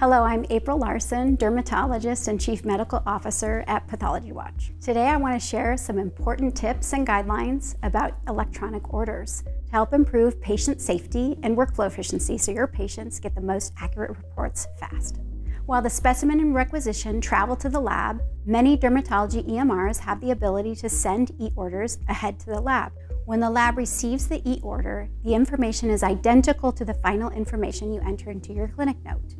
Hello, I'm April Larson, dermatologist and chief medical officer at Pathology Watch. Today I want to share some important tips and guidelines about electronic orders to help improve patient safety and workflow efficiency so your patients get the most accurate reports fast. While the specimen and requisition travel to the lab, many dermatology EMRs have the ability to send e-orders ahead to the lab. When the lab receives the e-order, the information is identical to the final information you enter into your clinic note.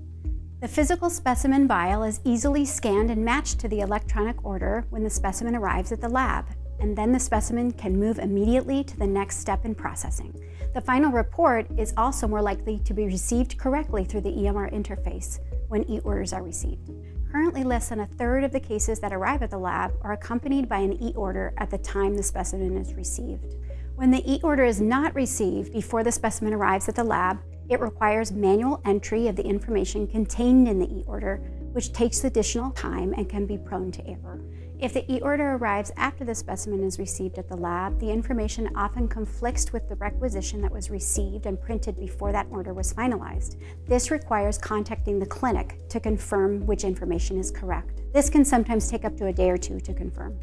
The physical specimen vial is easily scanned and matched to the electronic order when the specimen arrives at the lab, and then the specimen can move immediately to the next step in processing. The final report is also more likely to be received correctly through the EMR interface when e-orders are received. Currently, less than a third of the cases that arrive at the lab are accompanied by an e-order at the time the specimen is received. When the e-order is not received before the specimen arrives at the lab, it requires manual entry of the information contained in the e-order, which takes additional time and can be prone to error. If the e-order arrives after the specimen is received at the lab, the information often conflicts with the requisition that was received and printed before that order was finalized. This requires contacting the clinic to confirm which information is correct. This can sometimes take up to a day or two to confirm.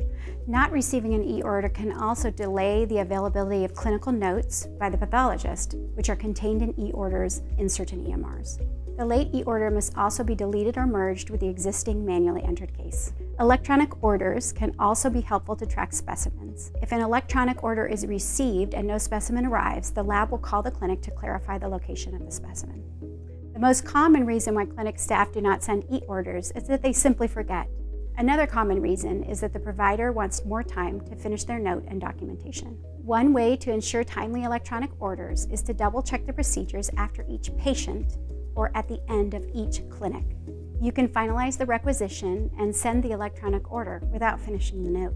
Not receiving an e-order can also delay the availability of clinical notes by the pathologist, which are contained in e-orders in certain EMRs. The late e-order must also be deleted or merged with the existing manually entered case. Electronic orders can also be helpful to track specimens. If an electronic order is received and no specimen arrives, the lab will call the clinic to clarify the location of the specimen. The most common reason why clinic staff do not send e-orders is that they simply forget. Another common reason is that the provider wants more time to finish their note and documentation. One way to ensure timely electronic orders is to double check the procedures after each patient or at the end of each clinic. You can finalize the requisition and send the electronic order without finishing the note.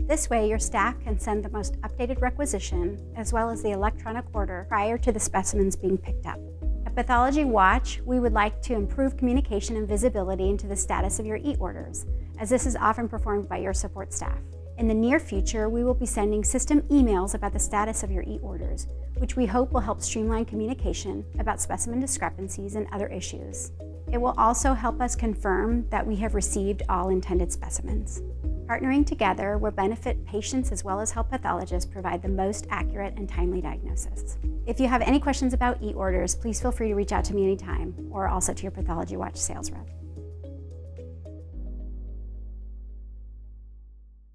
This way, your staff can send the most updated requisition as well as the electronic order prior to the specimens being picked up. At Pathology Watch, we would like to improve communication and visibility into the status of your e-orders, as this is often performed by your support staff. In the near future, we will be sending system emails about the status of your e-orders, which we hope will help streamline communication about specimen discrepancies and other issues. It will also help us confirm that we have received all intended specimens. Partnering together will benefit patients as well as help pathologists provide the most accurate and timely diagnosis. If you have any questions about e-orders, please feel free to reach out to me anytime or also to your Pathology Watch sales rep.